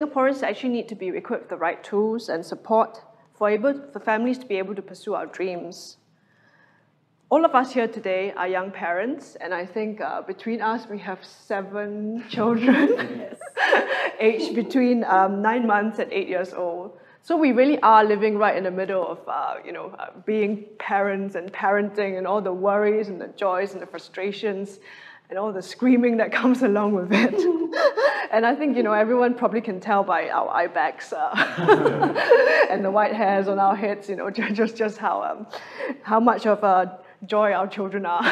Singaporeans actually need to be equipped with the right tools and support for, able, for families to be able to pursue our dreams. All of us here today are young parents, and I think uh, between us we have seven children, aged between um, nine months and eight years old. So we really are living right in the middle of, uh, you know, uh, being parents and parenting and all the worries and the joys and the frustrations and all the screaming that comes along with it. and I think, you know, everyone probably can tell by our eye bags uh, and the white hairs on our heads, you know, just, just how, um, how much of a joy our children are.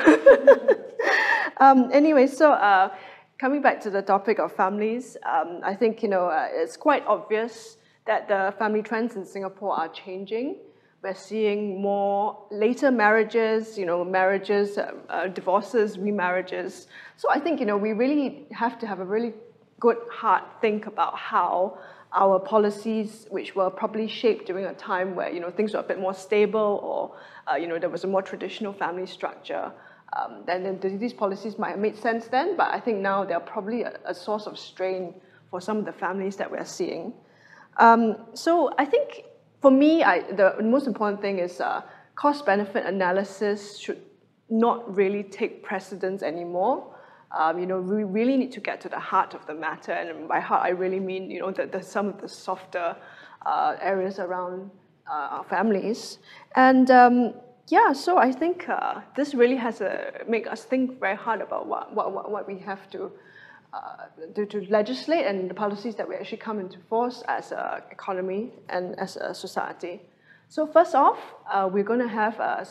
um, anyway, so uh, coming back to the topic of families, um, I think, you know, uh, it's quite obvious that the family trends in Singapore are changing. We're seeing more later marriages, you know, marriages, uh, uh, divorces, remarriages. So I think, you know, we really have to have a really good hard think about how our policies, which were probably shaped during a time where, you know, things were a bit more stable or, uh, you know, there was a more traditional family structure, um, then, then, these policies might have made sense then, but I think now they're probably a, a source of strain for some of the families that we're seeing. Um, so I think for me, I, the most important thing is uh, cost-benefit analysis should not really take precedence anymore. Um, you know, we really need to get to the heart of the matter, and by heart, I really mean, you know, the, the some of the softer uh, areas around uh, our families. And um, yeah, so I think uh, this really has to make us think very hard about what, what, what we have to uh, to, to, legislate and the policies that we actually come into force as an economy and as a society. So first off, uh, we're going to have a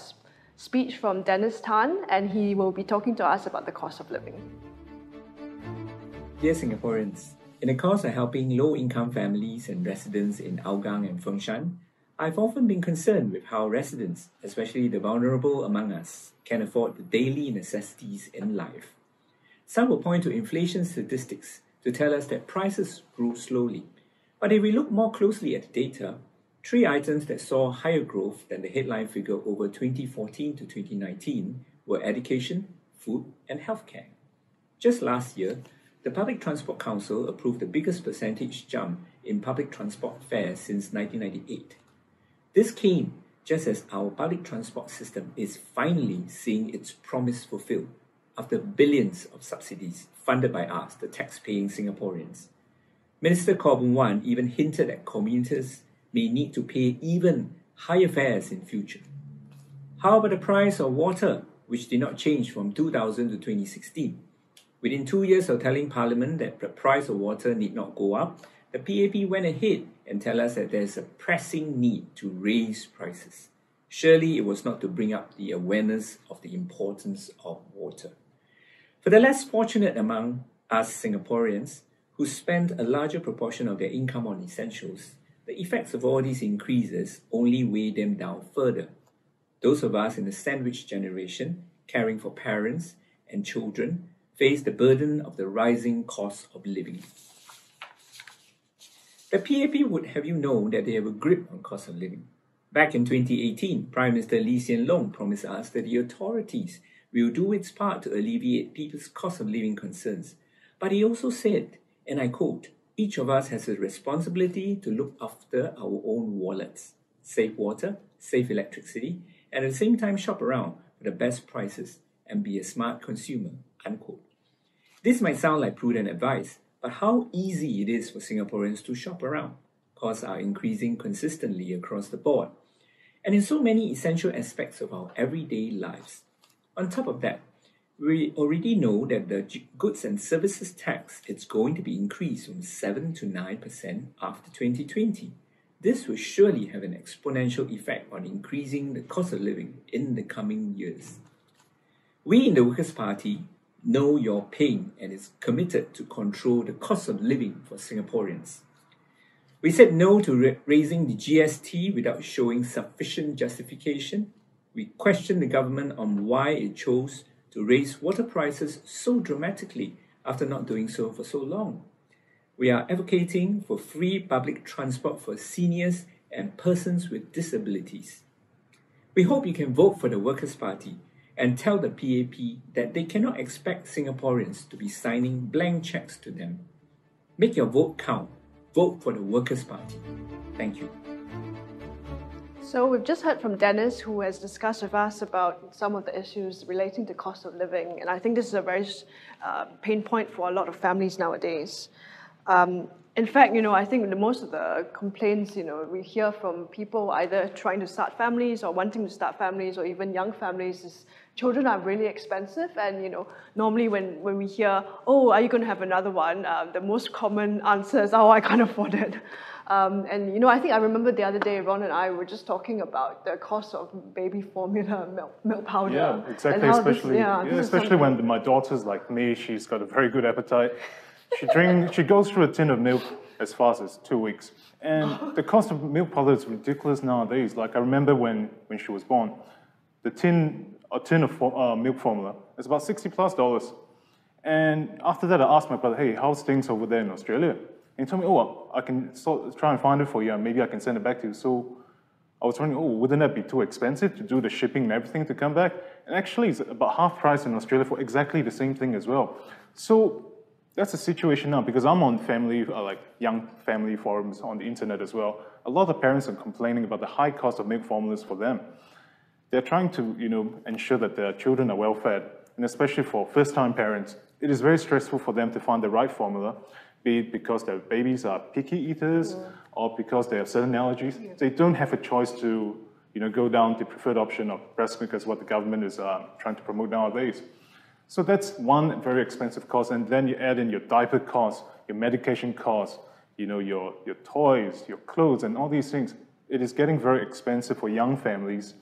speech from Dennis Tan, and he will be talking to us about the cost of living. Dear Singaporeans, in the course of helping low-income families and residents in Hougang and Fengshan, I've often been concerned with how residents, especially the vulnerable among us, can afford the daily necessities in life. Some will point to inflation statistics to tell us that prices grew slowly. But if we look more closely at the data, three items that saw higher growth than the headline figure over 2014 to 2019 were education, food, and healthcare. Just last year, the Public Transport Council approved the biggest percentage jump in public transport fares since 1998. This came just as our public transport system is finally seeing its promise fulfilled after billions of subsidies funded by us, the tax-paying Singaporeans. Minister Boon Wan even hinted that commuters may need to pay even higher fares in future. How about the price of water, which did not change from 2000 to 2016? Within two years of telling Parliament that the price of water need not go up, the PAP went ahead and tell us that there's a pressing need to raise prices. Surely it was not to bring up the awareness of the importance of water. For the less fortunate among us Singaporeans, who spend a larger proportion of their income on essentials, the effects of all these increases only weigh them down further. Those of us in the sandwich generation, caring for parents and children, face the burden of the rising cost of living. The PAP would have you know that they have a grip on cost of living. Back in 2018, Prime Minister Lee Hsien Loong promised us that the authorities will do its part to alleviate people's cost of living concerns. But he also said, and I quote, each of us has a responsibility to look after our own wallets, save water, save electricity, and at the same time shop around for the best prices and be a smart consumer, unquote. This might sound like prudent advice, but how easy it is for Singaporeans to shop around. Costs are increasing consistently across the board, and in so many essential aspects of our everyday lives. On top of that, we already know that the goods and services tax is going to be increased from 7 to 9% after 2020. This will surely have an exponential effect on increasing the cost of living in the coming years. We in the Workers' Party know your pain and is committed to control the cost of living for Singaporeans. We said no to raising the GST without showing sufficient justification we question the government on why it chose to raise water prices so dramatically after not doing so for so long. We are advocating for free public transport for seniors and persons with disabilities. We hope you can vote for the Workers' Party and tell the PAP that they cannot expect Singaporeans to be signing blank checks to them. Make your vote count. vote for the Workers' Party. Thank you. So we've just heard from Dennis, who has discussed with us about some of the issues relating to cost of living, and I think this is a very uh, pain point for a lot of families nowadays. Um, in fact, you know, I think the, most of the complaints, you know, we hear from people either trying to start families or wanting to start families or even young families is children are really expensive. And, you know, normally when, when we hear, oh, are you going to have another one? Uh, the most common answer is, oh, I can't afford it. Um, and, you know, I think I remember the other day, Ron and I were just talking about the cost of baby formula milk, milk powder. Yeah, exactly. Especially, this, yeah, yeah especially when my daughter's like me, she's got a very good appetite. She drink, she goes through a tin of milk as fast as two weeks. And the cost of milk powder is ridiculous nowadays. Like I remember when, when she was born, the tin, a tin of uh, milk formula is about 60 plus dollars. And after that, I asked my brother, hey, how's things over there in Australia? And he told me, oh, I can sort, try and find it for you, and maybe I can send it back to you. So I was wondering, oh, wouldn't that be too expensive to do the shipping and everything to come back? And actually, it's about half price in Australia for exactly the same thing as well. So that's the situation now because I'm on family, uh, like young family forums on the internet as well. A lot of parents are complaining about the high cost of milk formulas for them. They're trying to, you know, ensure that their children are well fed, and especially for first-time parents, it is very stressful for them to find the right formula, be it because their babies are picky eaters yeah. or because they have certain allergies. Yeah. They don't have a choice to, you know, go down the preferred option of breast milk as what the government is uh, trying to promote nowadays. So that's one very expensive cost, and then you add in your diaper costs, your medication costs, you know, your, your toys, your clothes, and all these things. It is getting very expensive for young families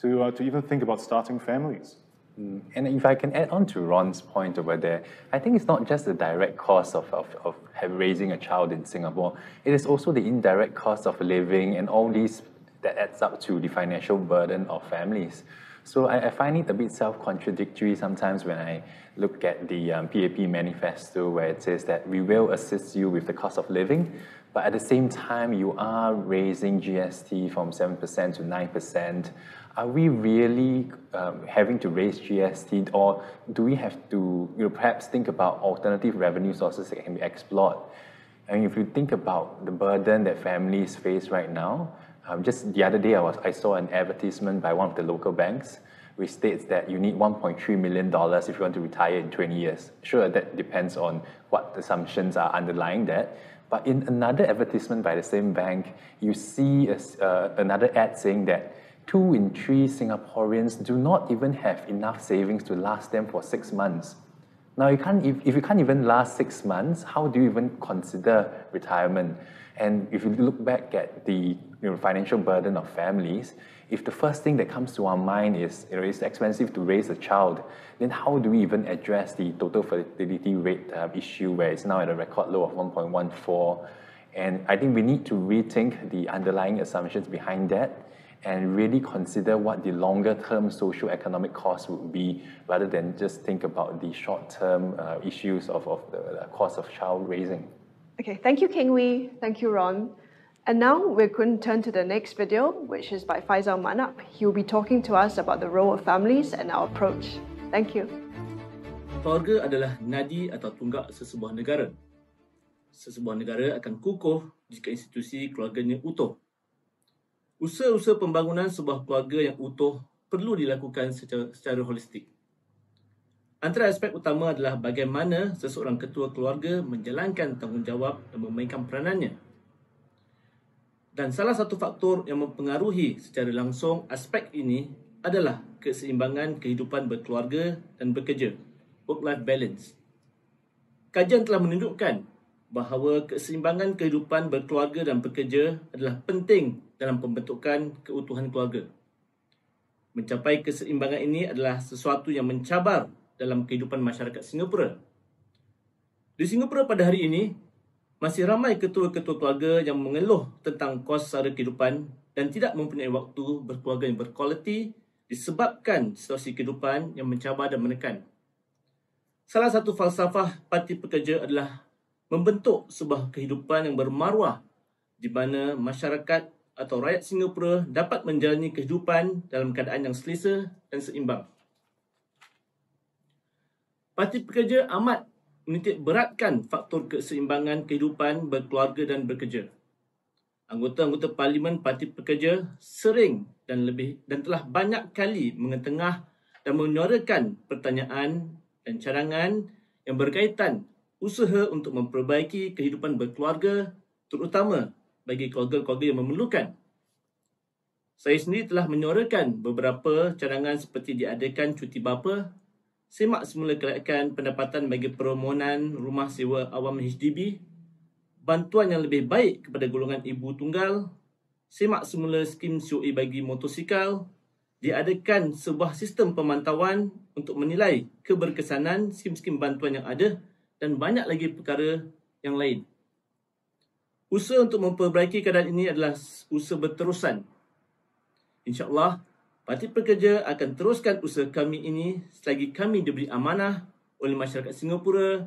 to, uh, to even think about starting families. Mm. And if I can add on to Ron's point over there, I think it's not just the direct cost of, of, of raising a child in Singapore, it is also the indirect cost of living and all these that adds up to the financial burden of families. So I, I find it a bit self-contradictory sometimes when I look at the um, PAP manifesto where it says that we will assist you with the cost of living, but at the same time you are raising GST from 7% to 9%. Are we really um, having to raise GST or do we have to you know, perhaps think about alternative revenue sources that can be explored? And if you think about the burden that families face right now, um, just the other day, I, was, I saw an advertisement by one of the local banks which states that you need $1.3 million if you want to retire in 20 years. Sure, that depends on what assumptions are underlying that. But in another advertisement by the same bank, you see a, uh, another ad saying that two in three Singaporeans do not even have enough savings to last them for six months. Now, you can't, if, if you can't even last six months, how do you even consider retirement? And if you look back at the you know, financial burden of families, if the first thing that comes to our mind is you know, it's expensive to raise a child, then how do we even address the total fertility rate uh, issue where it's now at a record low of 1.14? And I think we need to rethink the underlying assumptions behind that and really consider what the longer term socio-economic costs would be rather than just think about the short term uh, issues of, of the, the cost of child raising. Okay, thank you, Kheng Wee. Thank you, Ron. And now we're going to turn to the next video, which is by Faisal Manap. He'll be talking to us about the role of families and our approach. Thank you. Keluarga adalah nadi atau tunggak sesebuah negara. Sesebuah negara akan kukuh jika institusi keluarganya utuh. Usaha-usaha pembangunan sebuah keluarga yang utuh perlu dilakukan secara, secara holistik. Antara aspek utama adalah bagaimana seseorang ketua keluarga menjalankan tanggungjawab dan memainkan peranannya. Dan salah satu faktor yang mempengaruhi secara langsung aspek ini adalah keseimbangan kehidupan berkeluarga dan bekerja, work-life balance. Kajian telah menunjukkan bahawa keseimbangan kehidupan berkeluarga dan bekerja adalah penting dalam pembentukan keutuhan keluarga. Mencapai keseimbangan ini adalah sesuatu yang mencabar dalam kehidupan masyarakat Singapura. Di Singapura pada hari ini, masih ramai ketua-ketua keluarga yang mengeluh tentang kos sara kehidupan dan tidak mempunyai waktu berkeluarga yang berkualiti disebabkan situasi kehidupan yang mencabar dan menekan. Salah satu falsafah parti pekerja adalah membentuk sebuah kehidupan yang bermaruah di mana masyarakat atau rakyat Singapura dapat menjalani kehidupan dalam keadaan yang selesa dan seimbang. Parti Pekerja amat menitik beratkan faktor keseimbangan kehidupan berkeluarga dan bekerja. Anggota-anggota Parlimen Parti Pekerja sering dan lebih dan telah banyak kali mengetengah dan menyuarakan pertanyaan dan cadangan yang berkaitan usaha untuk memperbaiki kehidupan berkeluarga terutama bagi keluarga-keluarga yang memerlukan. Saya sendiri telah menyuarakan beberapa cadangan seperti diadakan cuti bapa, semak semula kelayakan pendapatan bagi permohonan rumah sewa awam HDB bantuan yang lebih baik kepada golongan ibu tunggal, semak semula skim COE bagi motosikal, diadakan sebuah sistem pemantauan untuk menilai keberkesanan skim-skim bantuan yang ada dan banyak lagi perkara yang lain. Usaha untuk memperbaiki keadaan ini adalah usaha berterusan. InsyaAllah, Parti Pekerja akan teruskan usaha kami ini selagi kami diberi amanah oleh masyarakat Singapura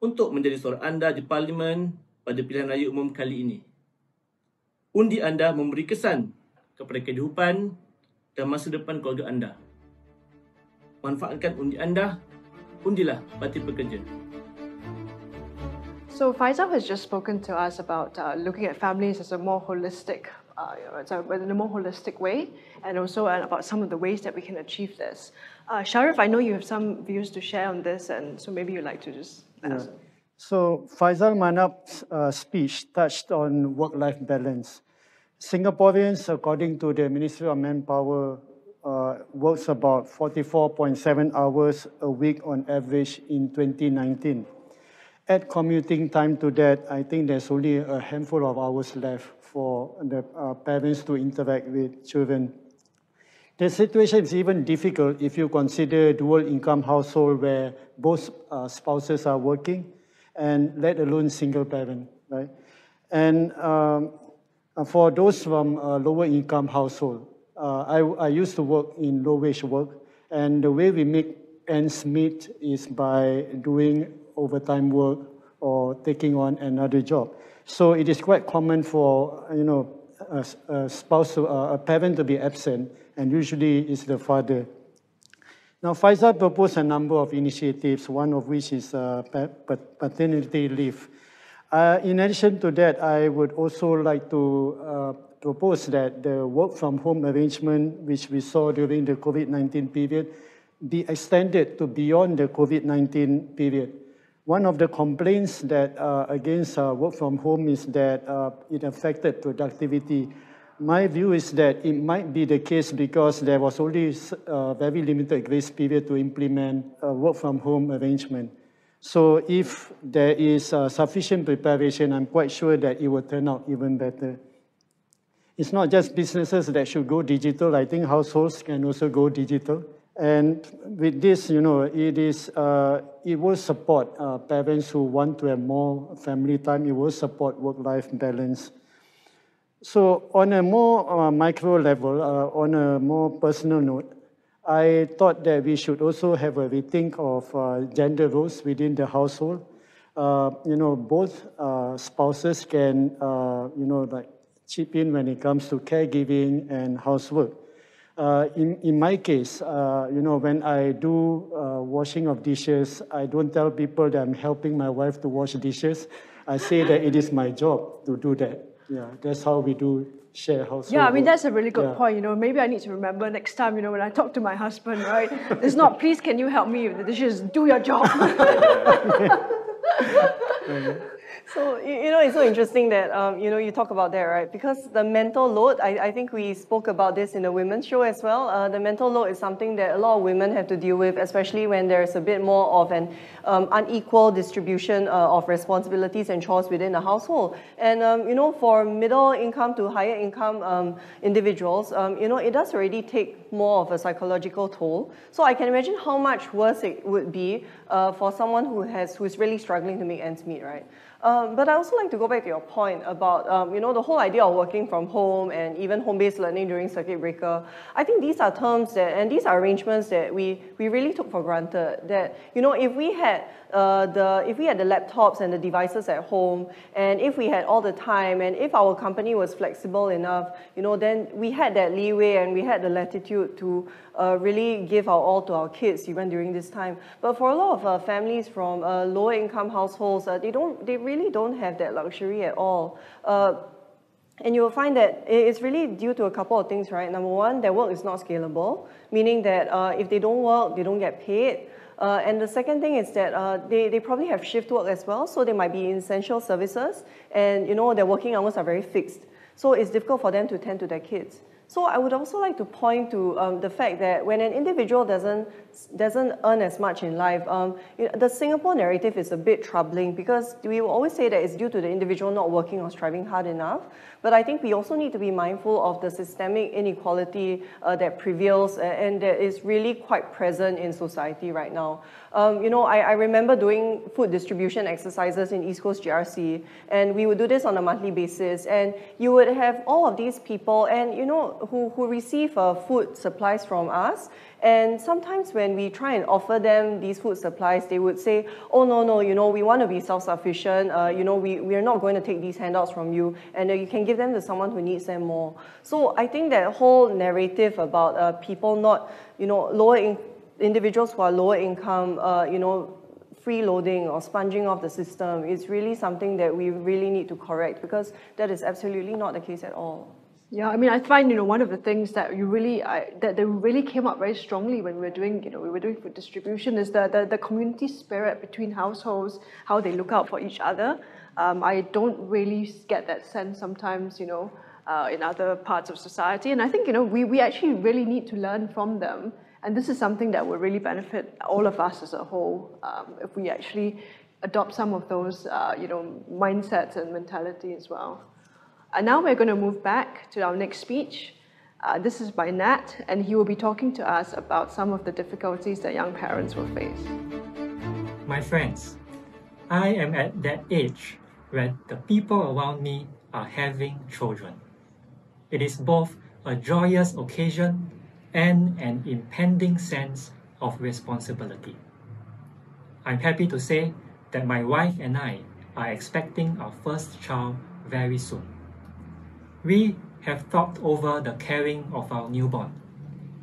untuk menjadi suara anda di Parlimen pada pilihan raya umum kali ini. Undi anda memberi kesan kepada kehidupan dan masa depan keluarga anda. Manfaatkan undi anda, undilah Parti Pekerja. So Faisal has just spoken to us about uh, looking at families as a more holistic, uh, in a more holistic way, and also uh, about some of the ways that we can achieve this. Uh, Sharif, I know you have some views to share on this, and so maybe you'd like to just. Yeah. So Faisal Manap's uh, speech touched on work-life balance. Singaporeans, according to the Ministry of Manpower, uh, works about 44.7 hours a week on average in 2019. Add commuting time to that, I think there's only a handful of hours left for the uh, parents to interact with children. The situation is even difficult if you consider dual income household where both uh, spouses are working and let alone single parent, right? And um, for those from lower income household, uh, I, I used to work in low wage work, and the way we make ends meet is by doing overtime work or taking on another job. So it is quite common for you know a, a spouse, a parent to be absent, and usually it's the father now, Faisal proposed a number of initiatives, one of which is uh, paternity leave. Uh, in addition to that, I would also like to uh, propose that the work from home arrangement, which we saw during the COVID-19 period, be extended to beyond the COVID-19 period. One of the complaints that uh, against uh, work from home is that uh, it affected productivity my view is that it might be the case because there was only a uh, very limited grace period to implement a work from home arrangement. So if there is uh, sufficient preparation, I'm quite sure that it will turn out even better. It's not just businesses that should go digital. I think households can also go digital. And with this, you know, it is uh, it will support uh, parents who want to have more family time. It will support work-life balance. So on a more uh, micro level, uh, on a more personal note, I thought that we should also have a rethink of uh, gender roles within the household. Uh, you know, both spouses can, you know, like chip in when it comes to caregiving and housework. Uh, in, in my case, uh, you know, when I do uh, washing of dishes, I don't tell people that I'm helping my wife to wash dishes. I say that it is my job to do that. Yeah, that's how we do share household. Yeah, I mean that's a really good yeah. point. You know, maybe I need to remember next time. You know, when I talk to my husband, right? it's not please, can you help me with the dishes? Do your job. So you know, it's so interesting that um, you know you talk about that, right? Because the mental load, I, I think we spoke about this in the women's show as well. Uh, the mental load is something that a lot of women have to deal with, especially when there's a bit more of an um, unequal distribution uh, of responsibilities and chores within the household. And um, you know, for middle income to higher income um, individuals, um, you know, it does already take more of a psychological toll. So I can imagine how much worse it would be uh, for someone who has who is really struggling to make ends meet, right? Um, but I also like to go back to your point about, um, you know, the whole idea of working from home and even home-based learning during circuit breaker. I think these are terms that, and these are arrangements that we, we really took for granted. That, you know, if we had uh, the, if we had the laptops and the devices at home, and if we had all the time, and if our company was flexible enough, you know, then we had that leeway and we had the latitude to uh, really give our all to our kids even during this time. But for a lot of uh, families from uh, lower income households, uh, they don't, they really don't have that luxury at all. And you will find that it's really due to a couple of things, right? Number one, their work is not scalable, meaning that uh, if they don't work, they don't get paid. Uh, and the second thing is that uh, they, they probably have shift work as well, so they might be in essential services, and you know their working hours are very fixed. So it's difficult for them to tend to their kids. So I would also like to point to um, the fact that when an individual doesn't, doesn't earn as much in life, um, the Singapore narrative is a bit troubling because we will always say that it's due to the individual not working or striving hard enough. But I think we also need to be mindful of the systemic inequality uh, that prevails and that is really quite present in society right now. Um, you know, I, I, remember doing food distribution exercises in East Coast GRC, and we would do this on a monthly basis. And you would have all of these people, and you know, who, who receive uh, food supplies from us, and sometimes when we try and offer them these food supplies, they would say, oh, no, no, you know, we want to be self-sufficient. Uh, you know, we, we're not going to take these handouts from you. And uh, you can give them to someone who needs them more. So I think that whole narrative about uh, people not, you know, lower in individuals who are lower income, uh, you know, freeloading or sponging off the system is really something that we really need to correct because that is absolutely not the case at all. Yeah, I mean, I find you know one of the things that you really I, that they really came up very strongly when we were doing you know we were doing food distribution is the the, the community spirit between households, how they look out for each other. Um, I don't really get that sense sometimes, you know, uh, in other parts of society, and I think you know we we actually really need to learn from them, and this is something that will really benefit all of us as a whole um, if we actually adopt some of those uh, you know mindsets and mentality as well. And now we're going to move back to our next speech. Uh, this is by Nat, and he will be talking to us about some of the difficulties that young parents will face. My friends, I am at that age where the people around me are having children. It is both a joyous occasion and an impending sense of responsibility. I'm happy to say that my wife and I are expecting our first child very soon we have thought over the caring of our newborn,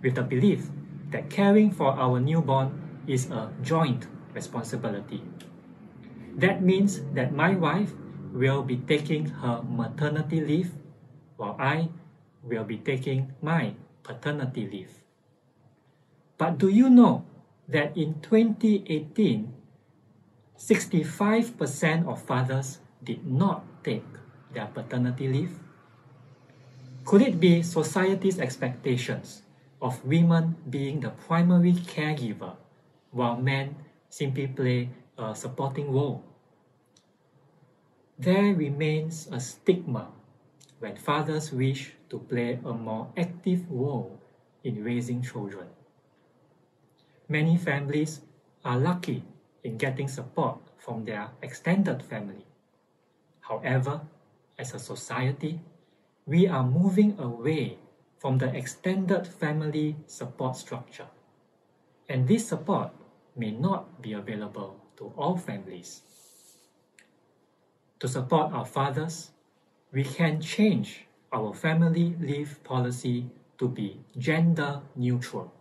with the belief that caring for our newborn is a joint responsibility. That means that my wife will be taking her maternity leave while I will be taking my paternity leave. But do you know that in 2018, 65% of fathers did not take their paternity leave? Could it be society's expectations of women being the primary caregiver while men simply play a supporting role? There remains a stigma when fathers wish to play a more active role in raising children. Many families are lucky in getting support from their extended family. However, as a society, we are moving away from the extended family support structure. And this support may not be available to all families. To support our fathers, we can change our family leave policy to be gender neutral.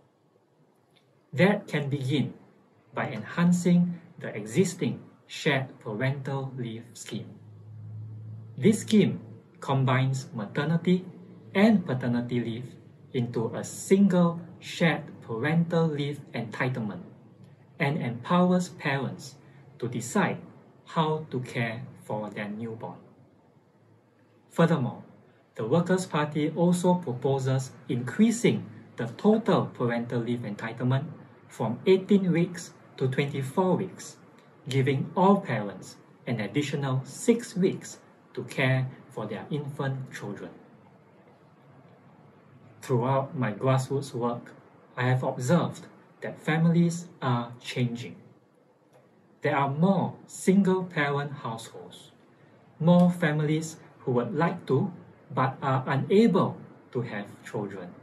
That can begin by enhancing the existing shared parental leave scheme. This scheme combines maternity and paternity leave into a single shared parental leave entitlement and empowers parents to decide how to care for their newborn. Furthermore, the Workers' Party also proposes increasing the total parental leave entitlement from 18 weeks to 24 weeks, giving all parents an additional 6 weeks to care for their infant children. Throughout my grassroots work, I have observed that families are changing. There are more single parent households, more families who would like to but are unable to have children,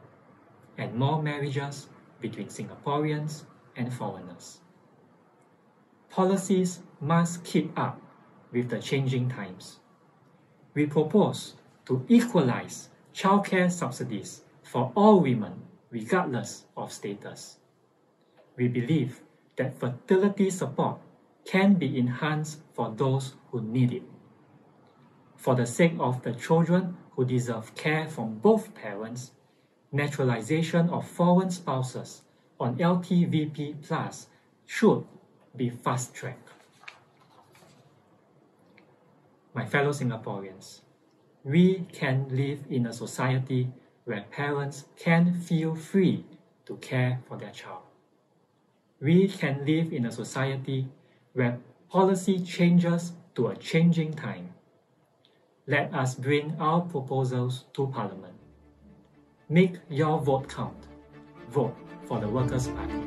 and more marriages between Singaporeans and foreigners. Policies must keep up with the changing times. We propose to equalize childcare subsidies for all women regardless of status. We believe that fertility support can be enhanced for those who need it. For the sake of the children who deserve care from both parents, naturalization of foreign spouses on LTVP Plus should be fast-tracked. My fellow Singaporeans, we can live in a society where parents can feel free to care for their child. We can live in a society where policy changes to a changing time. Let us bring our proposals to Parliament. Make your vote count. Vote for the Workers' Party.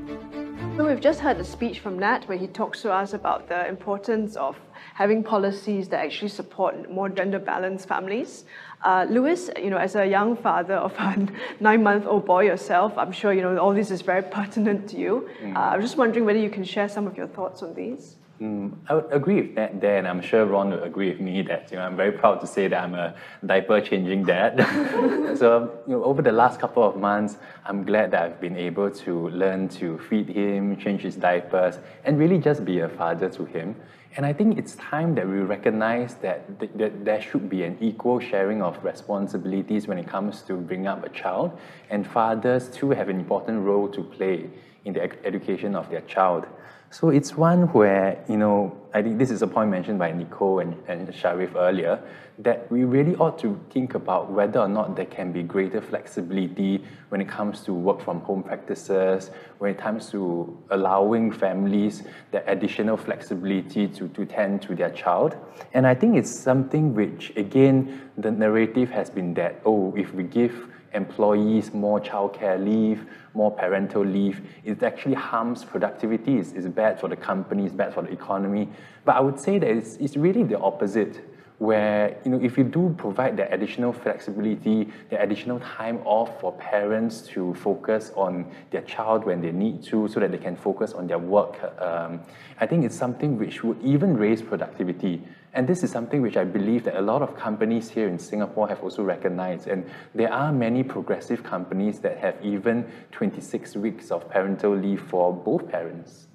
So we've just heard a speech from Nat where he talks to us about the importance of having policies that actually support more gender balanced families. Uh, Louis, you know, as a young father of a nine-month-old boy yourself, I'm sure you know all this is very pertinent to you. Mm. Uh, I'm just wondering whether you can share some of your thoughts on these. Mm, I would agree with that Dan. I'm sure Ron would agree with me that you know I'm very proud to say that I'm a diaper changing dad. so you know, over the last couple of months, I'm glad that I've been able to learn to feed him, change his diapers, and really just be a father to him. And I think it's time that we recognize that, th- that there should be an equal sharing of responsibilities when it comes to bringing up a child, and fathers too have an important role to play in the ed- education of their child. So it's one where, you know, I think this is a point mentioned by Nicole and, and Sharif earlier, that we really ought to think about whether or not there can be greater flexibility when it comes to work from home practices, when it comes to allowing families the additional flexibility to, to tend to their child. And I think it's something which, again, the narrative has been that, oh, if we give employees more childcare leave, more parental leave, it actually harms productivity. It's, it's bad for the company, it's bad for the economy. But I would say that it's, it's really the opposite where you know if you do provide the additional flexibility, the additional time off for parents to focus on their child when they need to, so that they can focus on their work, um, I think it's something which would even raise productivity. And this is something which I believe that a lot of companies here in Singapore have also recognized. And there are many progressive companies that have even 26 weeks of parental leave for both parents.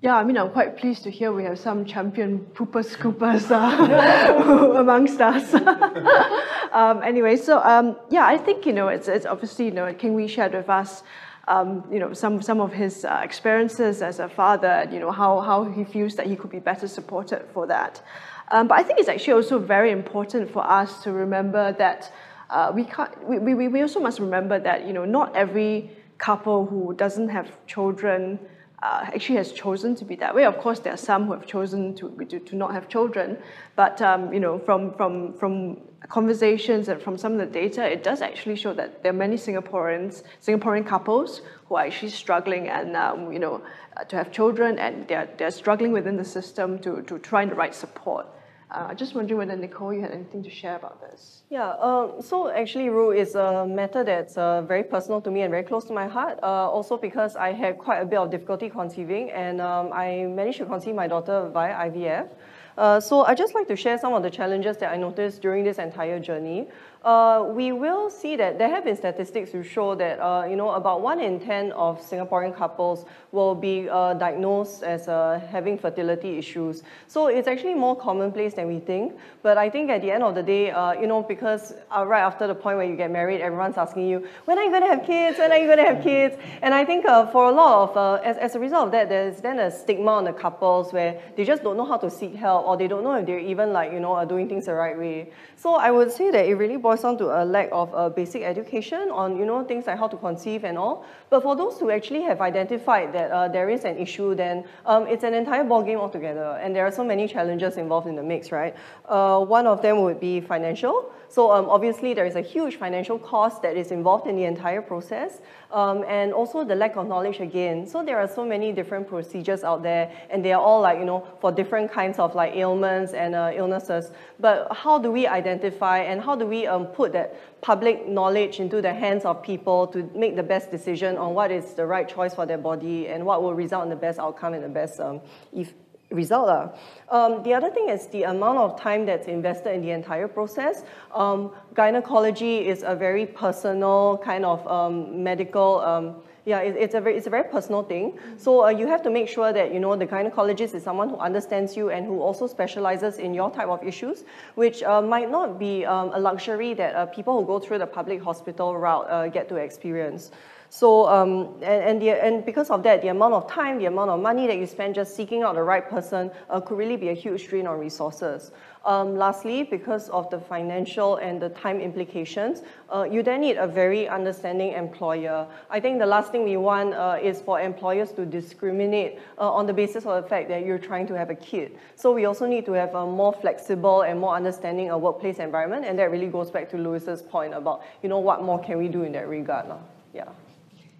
Yeah, I mean, I'm quite pleased to hear we have some champion pooper scoopers uh, amongst us. um, anyway, so um, yeah, I think, you know, it's, it's obviously, you know, Kheng Wee shared with us um, you know, some, some of his uh, experiences as a father, you know, how, how he feels that he could be better supported for that. Um, but I think it's actually also very important for us to remember that uh, we, can't, we, we, we also must remember that you know, not every couple who doesn't have children uh, actually has chosen to be that way. Of course, there are some who have chosen to, to, to not have children, but um, you know, from, from, from conversations and from some of the data, it does actually show that there are many Singaporeans, Singaporean couples who are actually struggling and um, you know, uh, to have children, and they're, they're struggling within the system to, to find the right support. Uh, just wondering whether Nicole, you had anything to share about this. Yeah, uh, so actually, Ru is a matter that's uh, very personal to me and very close to my heart. Uh, also because I had quite a bit of difficulty conceiving, and um, I managed to conceive my daughter via IVF. Uh, so I just like to share some of the challenges that I noticed during this entire journey uh, we will see that there have been statistics to show that uh, you know about one in ten of Singaporean couples will be uh, diagnosed as uh, having fertility issues. So it's actually more commonplace than we think. But I think at the end of the day, uh, you know, because right after the point where you get married, everyone's asking you, when are you going to have kids? When are you going to have kids? And I think for a lot of, as, as a result of that, there's then a stigma on the couples where they just don't know how to seek help or they don't know if they're even like, you know, doing things the right way. So I would say that it really boils down to a lack of basic education on, you know, things like how to conceive and all. But for those who actually have identified that uh, there is an issue, then um, it's an entire ballgame altogether. And there are so many challenges involved in the mix, right? Uh, one of them would be financial. So um, obviously there is a huge financial cost that is involved in the entire process. Um, and also the lack of knowledge again. So there are so many different procedures out there and they are all like, you know, for different kinds of like ailments and uh, illnesses. But how do we identify and how do we um, put that public knowledge into the hands of people to make the best decision on what is the right choice for their body and what will result in the best outcome and the best um, if result. Uh. Um, the other thing is the amount of time that's invested in the entire process. Um, gynecology is a very personal kind of um, medical um, yeah, it, it's, a very, it's a very personal thing. So uh, you have to make sure that, you know, the gynecologist is someone who understands you and who also specializes in your type of issues, which uh, might not be um, a luxury that uh, people who go through the public hospital route uh, get to experience. So, um, and, and, the, and because of that, the amount of time, the amount of money that you spend just seeking out the right person uh, could really be a huge drain on resources. Um, lastly, because of the financial and the time implications, uh, you then need a very understanding employer. I think the last thing we want uh, is for employers to discriminate uh, on the basis of the fact that you're trying to have a kid. So we also need to have a more flexible and more understanding a workplace environment, and that really goes back to Louis's point about, you know, what more can we do in that regard? Yeah.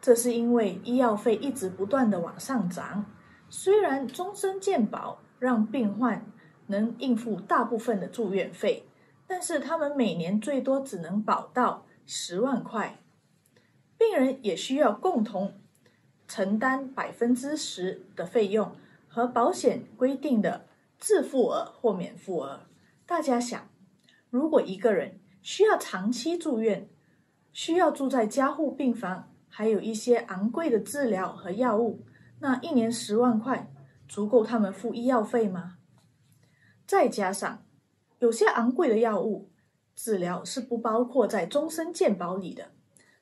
这是因为医药费一直不断的往上涨，虽然终身健保让病患能应付大部分的住院费，但是他们每年最多只能保到十万块，病人也需要共同承担百分之十的费用和保险规定的自付额或免付额。大家想，如果一个人需要长期住院，需要住在加护病房。还有一些昂贵的治疗和药物，那一年十万块足够他们付医药费吗？再加上有些昂贵的药物治疗是不包括在终身健保里的，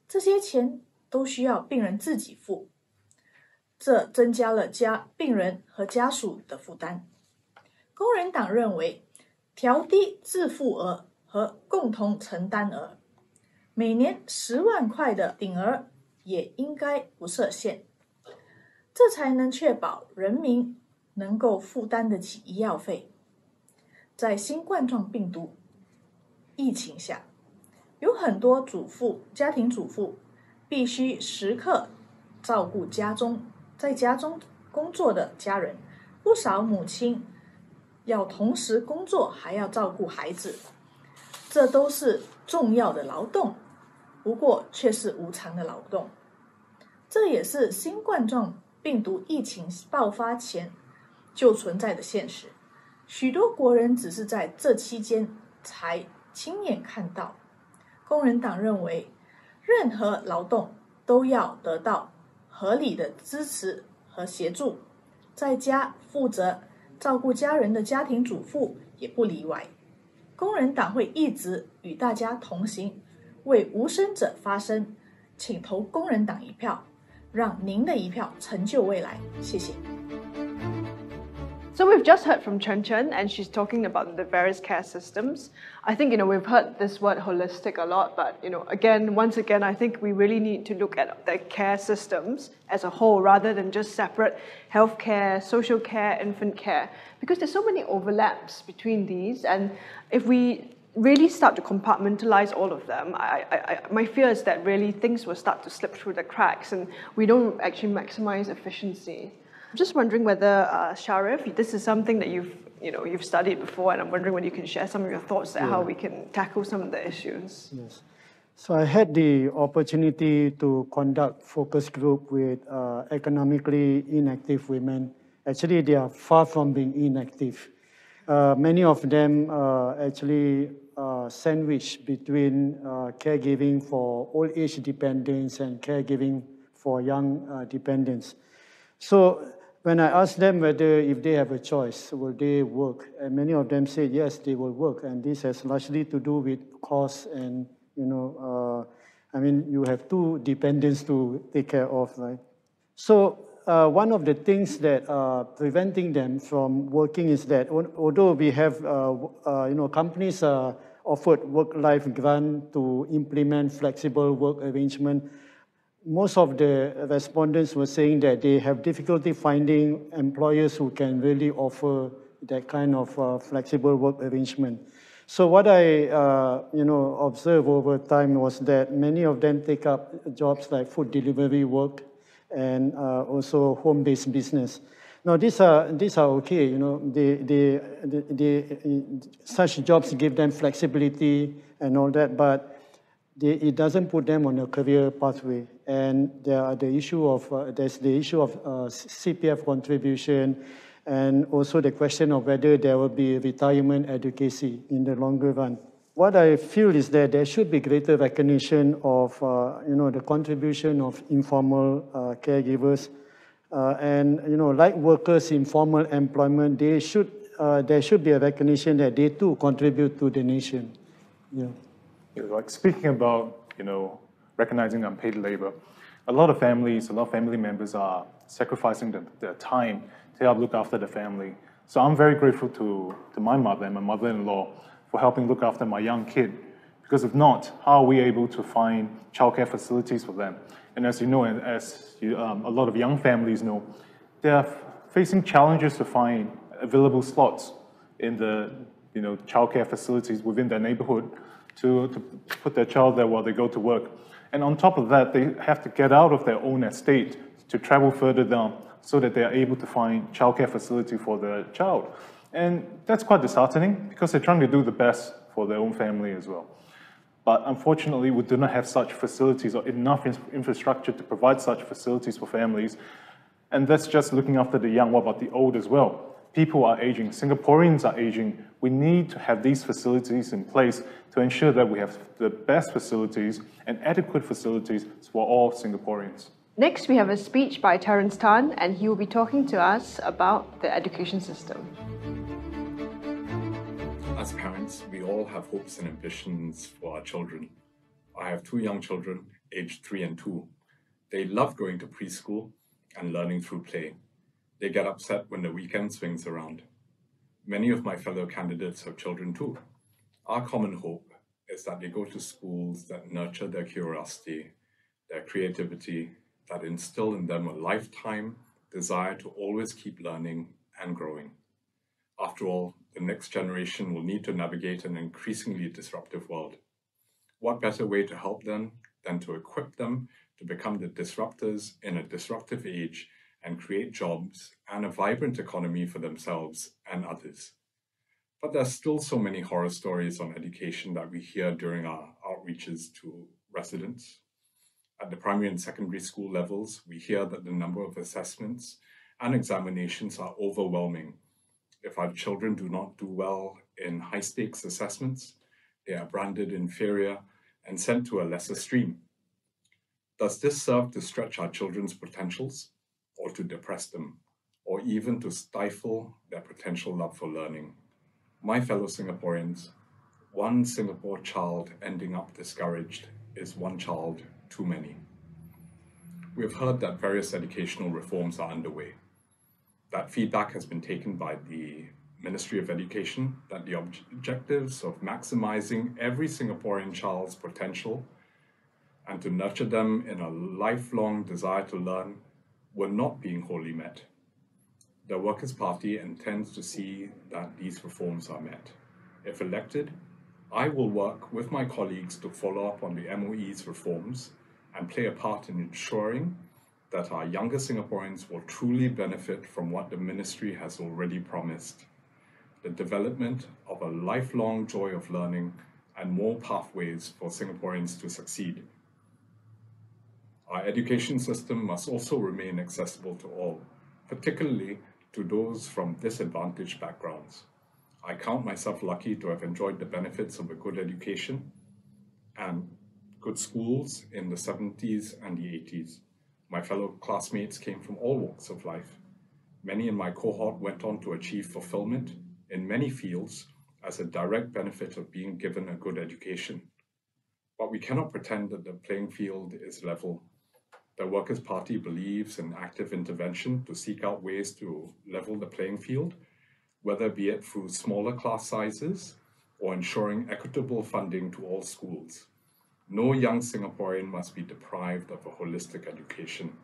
这些钱都需要病人自己付，这增加了家病人和家属的负担。工人党认为，调低自付额和共同承担额，每年十万块的顶额。也应该不设限，这才能确保人民能够负担得起医药费。在新冠状病毒疫情下，有很多主妇、家庭主妇必须时刻照顾家中在家中工作的家人，不少母亲要同时工作还要照顾孩子，这都是重要的劳动。不过，却是无偿的劳动，这也是新冠状病毒疫情爆发前就存在的现实。许多国人只是在这期间才亲眼看到。工人党认为，任何劳动都要得到合理的支持和协助，在家负责照顾家人的家庭主妇也不例外。工人党会一直与大家同行。为无声者发声，请投工人党一票，让您的一票成就未来。谢谢。So we've just heard from Chen Chen, and she's talking about the various care systems. I think you know we've heard this word holistic a lot, but you know again, once again, I think we really need to look at the care systems as a whole rather than just separate healthcare, social care, infant care, because there's so many overlaps between these, and if we really start to compartmentalize all of them, I, I, my fear is that really things will start to slip through the cracks and we don't actually maximize efficiency. I'm just wondering whether, uh, Sharif, this is something that you've, you know, you've studied before, and I'm wondering whether you can share some of your thoughts on yeah. how we can tackle some of the issues. Yes. So I had the opportunity to conduct focus group with uh, economically inactive women. Actually, they are far from being inactive. Uh, many of them uh, actually uh, sandwich between uh, caregiving for old age dependents and caregiving for young uh, dependents. So when I asked them whether if they have a choice, will they work? And many of them said yes, they will work. And this has largely to do with cost and, you know, uh, I mean, you have two dependents to take care of, right? So uh, one of the things that are preventing them from working is that although we have, uh, uh, you know, companies uh, offered work-life grant to implement flexible work arrangement, most of the respondents were saying that they have difficulty finding employers who can really offer that kind of uh, flexible work arrangement. So what I, uh, you know, observed over time was that many of them take up jobs like food delivery work and uh, also home-based business. Now these are these are okay, you know. They, they, they, such jobs give them flexibility and all that, but they, it doesn't put them on a career pathway. And there are the issue of uh, there's the issue of uh, CPF contribution, and also the question of whether there will be retirement advocacy in the longer run. What I feel is that there should be greater recognition of, uh, you know, the contribution of informal uh, caregivers. Uh, and, you know, like workers in formal employment, they should, uh, there should be a recognition that they too contribute to the nation. Yeah. Like speaking about, you know, recognizing unpaid labor, a lot of families, a lot of family members are sacrificing the, their time to help look after the family. So I'm very grateful to, to my mother and my mother-in-law for helping look after my young kid. Because if not, how are we able to find childcare facilities for them? And as you know, and as you, um, a lot of young families know, they are facing challenges to find available slots in the you know, childcare facilities within their neighborhood to, to put their child there while they go to work. And on top of that, they have to get out of their own estate to travel further down so that they are able to find childcare facility for their child. And that's quite disheartening because they're trying to do the best for their own family as well. But unfortunately, we do not have such facilities or enough infrastructure to provide such facilities for families. And that's just looking after the young. What about the old as well? People are aging. Singaporeans are aging. We need to have these facilities in place to ensure that we have the best facilities and adequate facilities for all Singaporeans. Next, we have a speech by Terence Tan, and he will be talking to us about the education system. As parents, we all have hopes and ambitions for our children. I have two young children, aged three and two. They love going to preschool and learning through play. They get upset when the weekend swings around. Many of my fellow candidates have children too. Our common hope is that they go to schools that nurture their curiosity, their creativity, that instill in them a lifetime desire to always keep learning and growing. After all, the next generation will need to navigate an increasingly disruptive world. What better way to help them than to equip them to become the disruptors in a disruptive age and create jobs and a vibrant economy for themselves and others? But there's still so many horror stories on education that we hear during our outreaches to residents, at the primary and secondary school levels, we hear that the number of assessments and examinations are overwhelming. If our children do not do well in high stakes assessments, they are branded inferior and sent to a lesser stream. Does this serve to stretch our children's potentials or to depress them or even to stifle their potential love for learning? My fellow Singaporeans, one Singapore child ending up discouraged is one child too many. We have heard that various educational reforms are underway. That feedback has been taken by the Ministry of Education that the objectives of maximizing every Singaporean child's potential and to nurture them in a lifelong desire to learn were not being wholly met. The Workers' Party intends to see that these reforms are met. If elected, I will work with my colleagues to follow up on the MOE's reforms and play a part in ensuring that our younger Singaporeans will truly benefit from what the ministry has already promised the development of a lifelong joy of learning and more pathways for Singaporeans to succeed. Our education system must also remain accessible to all, particularly to those from disadvantaged backgrounds. I count myself lucky to have enjoyed the benefits of a good education and good schools in the 70s and the 80s. My fellow classmates came from all walks of life. Many in my cohort went on to achieve fulfillment in many fields as a direct benefit of being given a good education. But we cannot pretend that the playing field is level. The Workers' Party believes in active intervention to seek out ways to level the playing field, whether be it through smaller class sizes or ensuring equitable funding to all schools. No young Singaporean must be deprived of a holistic education.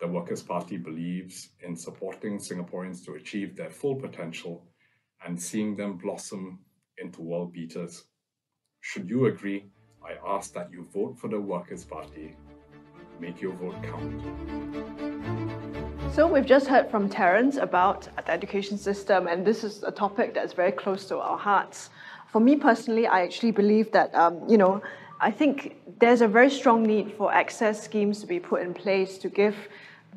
The Workers' Party believes in supporting Singaporeans to achieve their full potential and seeing them blossom into world beaters. Should you agree, I ask that you vote for the Workers' Party. Make your vote count. So we've just heard from Terence about the education system, and this is a topic that's very close to our hearts. For me personally, I actually believe that, um, you know, I think there's a very strong need for access schemes to be put in place to give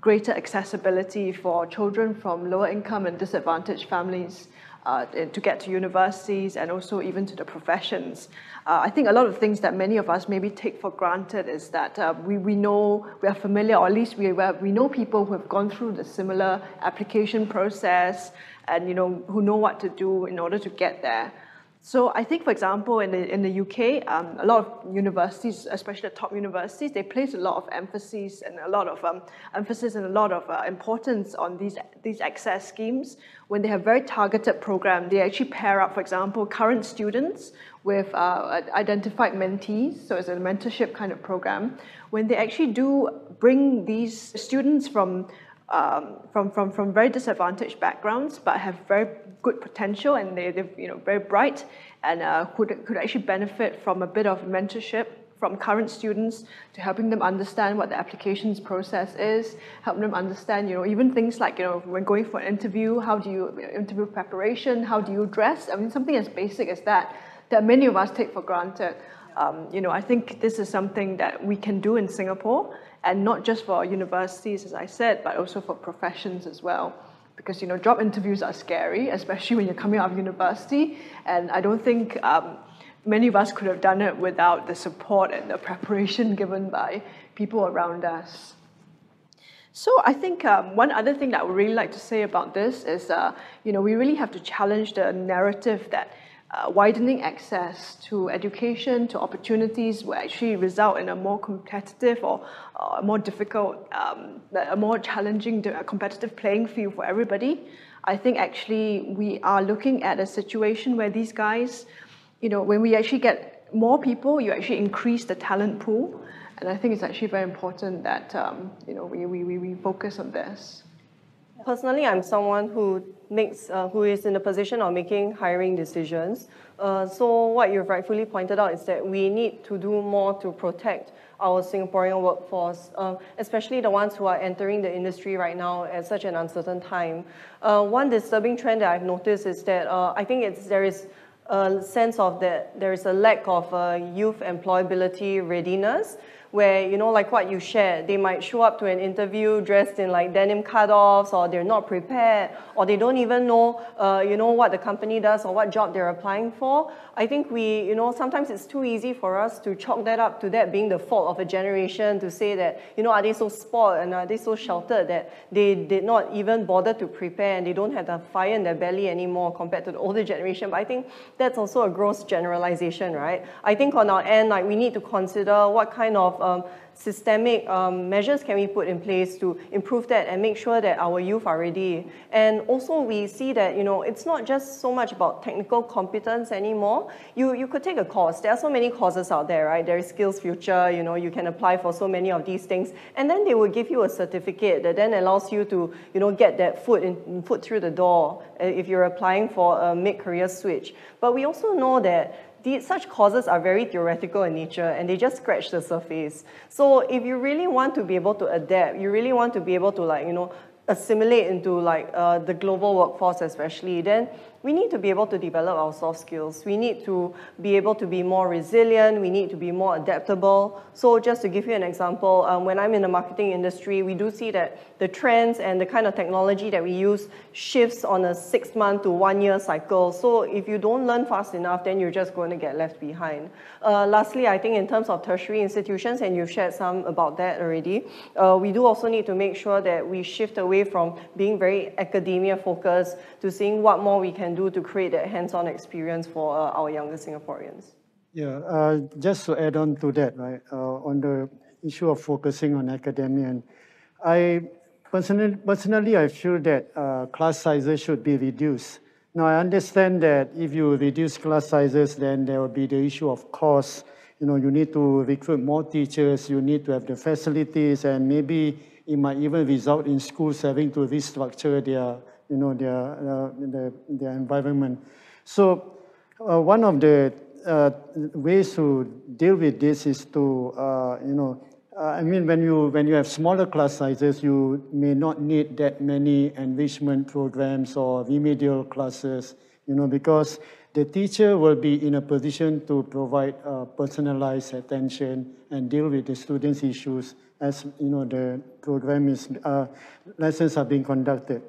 greater accessibility for children from lower income and disadvantaged families uh, to get to universities and also even to the professions. Uh, I think a lot of things that many of us maybe take for granted is that uh, we, we know, we are familiar, or at least we, we know people who have gone through the similar application process and you know, who know what to do in order to get there. So I think, for example, in the, in the UK, um, a lot of universities, especially the top universities, they place a lot of emphasis and a lot of um, emphasis and a lot of uh, importance on these, these access schemes. When they have very targeted program, they actually pair up, for example, current students with uh, identified mentees, so it's a mentorship kind of program. When they actually do bring these students from um, from, from, from very disadvantaged backgrounds, but have very good potential and they, they're you know, very bright and uh, could, could actually benefit from a bit of mentorship from current students to helping them understand what the applications process is, helping them understand, you know, even things like, you know, when going for an interview, how do you, interview preparation, how do you dress? I mean, something as basic as that, that many of us take for granted. Um, you know, I think this is something that we can do in Singapore and not just for universities, as I said, but also for professions as well. Because you know, job interviews are scary, especially when you're coming out of university. And I don't think um, many of us could have done it without the support and the preparation given by people around us. So I think um, one other thing that I would really like to say about this is, uh, you know, we really have to challenge the narrative that uh, widening access to education, to opportunities will actually result in a more competitive or uh, more difficult, um, a more challenging competitive playing field for everybody. I think actually we are looking at a situation where these guys, you know, when we actually get more people, you actually increase the talent pool. And I think it's actually very important that, um, you know, we, we, we focus on this. Personally, I'm someone who makes, uh, who is in the position of making hiring decisions. Uh, so what you've rightfully pointed out is that we need to do more to protect our Singaporean workforce, uh, especially the ones who are entering the industry right now at such an uncertain time. Uh, one disturbing trend that I've noticed is that uh, I think it's, there is a sense of that there is a lack of uh, youth employability readiness where, you know, like what you shared, they might show up to an interview dressed in like denim cutoffs or they're not prepared or they don't even know, uh, you know, what the company does or what job they're applying for. I think we, you know, sometimes it's too easy for us to chalk that up to that being the fault of a generation to say that, you know, are they so spoiled and are they so sheltered that they did not even bother to prepare and they don't have the fire in their belly anymore compared to the older generation. But I think that's also a gross generalization, right? I think on our end, like we need to consider what kind of um, systemic um, measures can we put in place to improve that and make sure that our youth are ready? And also we see that, you know, it's not just so much about technical competence anymore. You, you could take a course. There are so many courses out there, right? There is Skills Future, you know, you can apply for so many of these things. And then they will give you a certificate that then allows you to, you know, get that foot, in, foot through the door uh, if you're applying for a mid-career switch. But we also know that these, such causes are very theoretical in nature and they just scratch the surface. So if you really want to be able to adapt, you really want to be able to like, you know, assimilate into like uh, the global workforce especially, then we need to be able to develop our soft skills. We need to be able to be more resilient. We need to be more adaptable. So just to give you an example, um, when I'm in the marketing industry, we do see that the trends and the kind of technology that we use shifts on a six month to one year cycle. So if you don't learn fast enough, then you're just going to get left behind. Uh, lastly, I think in terms of tertiary institutions, and you've shared some about that already, uh, we do also need to make sure that we shift away from being very academia focused to seeing what more we can do to create that hands-on experience for uh, our younger Singaporeans. Yeah, uh, just to add on to that, right, uh, on the issue of focusing on academia. And I personally, personally I feel that uh, class sizes should be reduced. Now, I understand that if you reduce class sizes, then there will be the issue of cost. You know, you need to recruit more teachers, you need to have the facilities, and maybe it might even result in schools having to restructure their, you know, their, uh, their, their environment. So uh, one of the uh, ways to deal with this is to, you know, I mean, when you, when you have smaller class sizes, you may not need that many enrichment programs or remedial classes, you know, because the teacher will be in a position to provide uh, personalized attention and deal with the students' issues as, you know, the program is, uh, lessons are being conducted.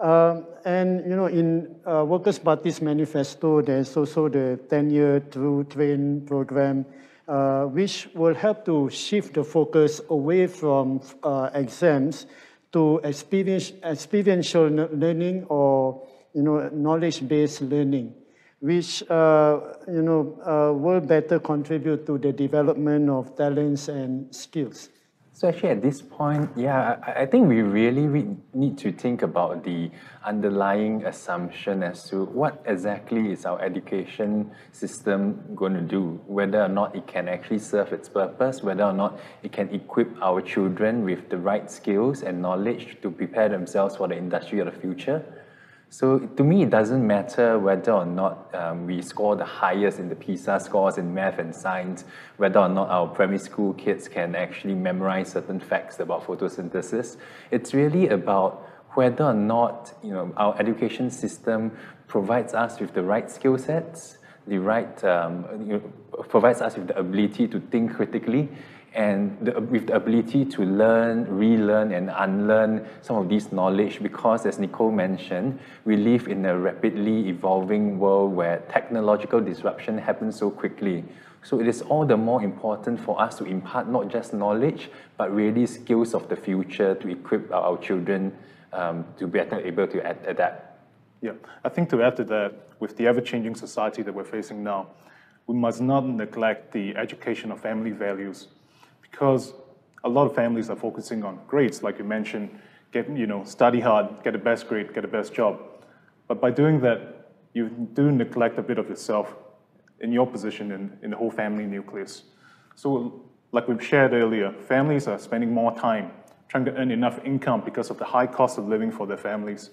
Um, and you know, in uh, Workers' Party's manifesto, there's also the 10-year Through Train program, uh, which will help to shift the focus away from uh, exams to experience, experiential learning or you know, knowledge-based learning, which uh, you know, uh, will better contribute to the development of talents and skills. So actually at this point, yeah, I, think we really re need to think about the underlying assumption as to what exactly is our education system going to do, whether or not it can actually serve its purpose, whether or not it can equip our children with the right skills and knowledge to prepare themselves for the industry of the future. So to me, it doesn't matter whether or not um, we score the highest in the PISA scores in math and science, whether or not our primary school kids can actually memorize certain facts about photosynthesis. It's really about whether or not you know, our education system provides us with the right skill sets, the right, um, you know, provides us with the ability to think critically and the, with the ability to learn, relearn, and unlearn some of these knowledge because, as Nicole mentioned, we live in a rapidly evolving world where technological disruption happens so quickly. So it is all the more important for us to impart not just knowledge, but really skills of the future to equip our, children um, to be better able to ad adapt. Yeah, I think to add to that, with the ever-changing society that we're facing now, we must not neglect the education of family values because a lot of families are focusing on grades, like you mentioned, get, you know, study hard, get the best grade, get the best job. But by doing that, you do neglect a bit of yourself in your position in, in the whole family nucleus. So like we've shared earlier, families are spending more time trying to earn enough income because of the high cost of living for their families.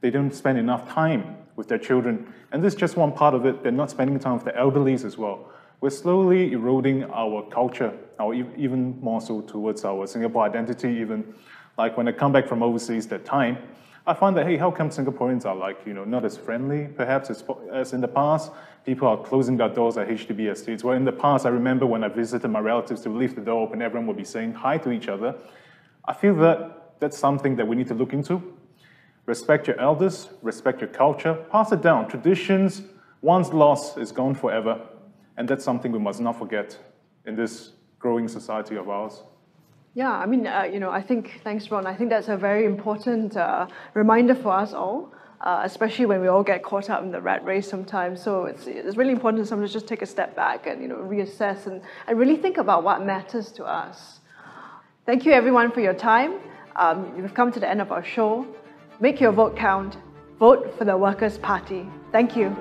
They don't spend enough time with their children. And this is just one part of it. They're not spending time with the elderlies as well we're slowly eroding our culture, our even more so towards our Singapore identity, even like when I come back from overseas that time, I find that, hey, how come Singaporeans are like, you know, not as friendly, perhaps, as, as in the past? People are closing their doors at HDB estates. Well, in the past, I remember when I visited my relatives to leave the door open, everyone would be saying hi to each other. I feel that that's something that we need to look into. Respect your elders, respect your culture, pass it down. Traditions, once lost, is gone forever. And that's something we must not forget in this growing society of ours. Yeah, I mean, uh, you know, I think, thanks, Ron. I think that's a very important uh, reminder for us all, uh, especially when we all get caught up in the rat race sometimes. So it's, it's really important to sometimes just take a step back and, you know, reassess and, and really think about what matters to us. Thank you, everyone, for your time. Um, we've come to the end of our show. Make your vote count. Vote for the Workers' Party. Thank you.